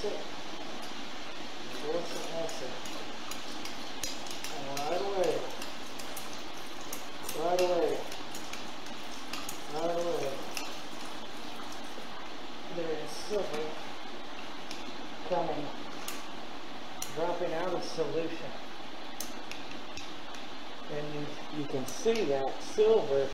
acid. Fluorescent acid. Right away. Right away. Right away. There is silver coming, dropping out of solution. And you, you can see that silver